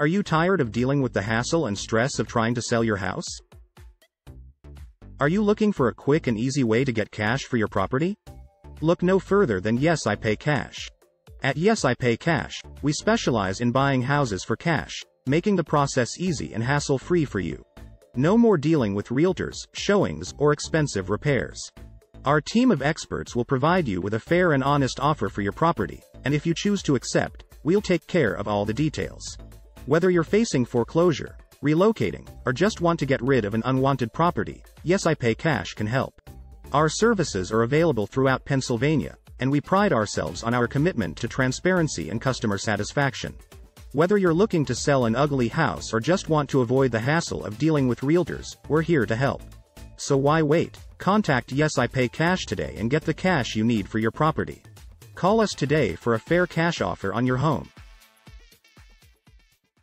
Are you tired of dealing with the hassle and stress of trying to sell your house? Are you looking for a quick and easy way to get cash for your property? Look no further than Yes I Pay Cash. At Yes I Pay Cash, we specialize in buying houses for cash, making the process easy and hassle-free for you. No more dealing with realtors, showings, or expensive repairs. Our team of experts will provide you with a fair and honest offer for your property, and if you choose to accept, we'll take care of all the details. Whether you're facing foreclosure, relocating, or just want to get rid of an unwanted property, Yes I Pay Cash can help. Our services are available throughout Pennsylvania, and we pride ourselves on our commitment to transparency and customer satisfaction. Whether you're looking to sell an ugly house or just want to avoid the hassle of dealing with realtors, we're here to help. So why wait? Contact Yes I Pay Cash today and get the cash you need for your property. Call us today for a fair cash offer on your home.